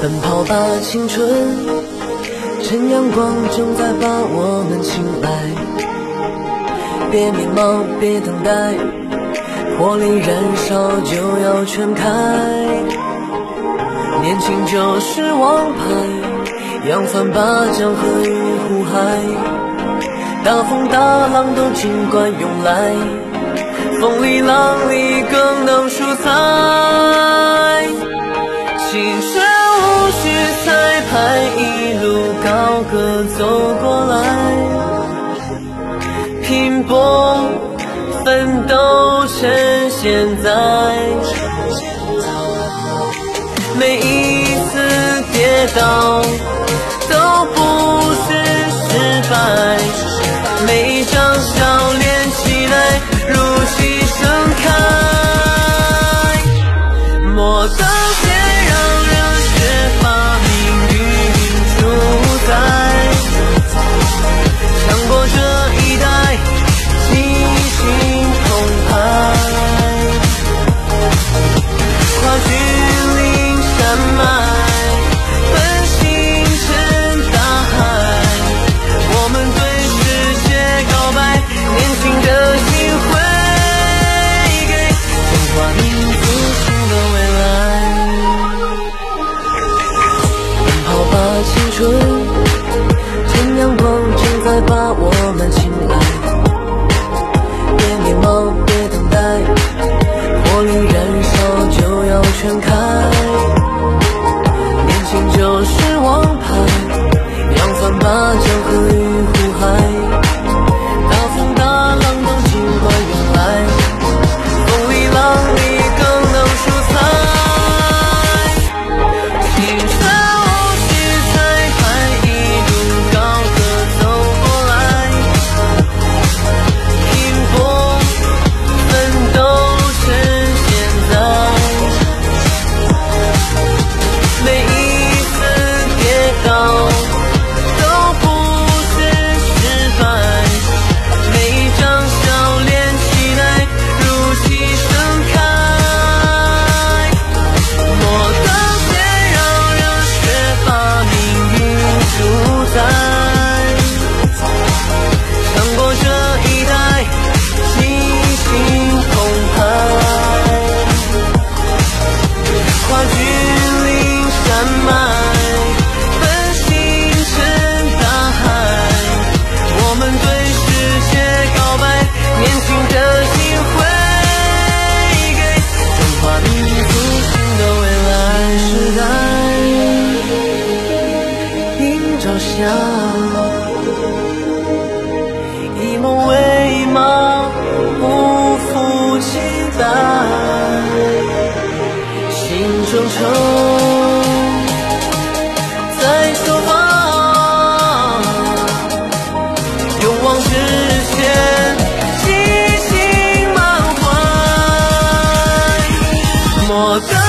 奔跑吧青春，趁阳光正在把我们青睐。别迷茫，别等待，活力燃烧就要全开。年轻就是王牌，扬帆把江河与湖海，大风大浪都尽管涌来，风里浪里更能出彩。青春无需。彩排一路高歌走过来，拼搏奋斗趁现在，每一次跌倒都不是失败，每一张笑脸起来如期盛开，莫等。全看。朝霞，以梦为马，不负期待。心中愁，再出发，勇往直前，激情满怀。莫等。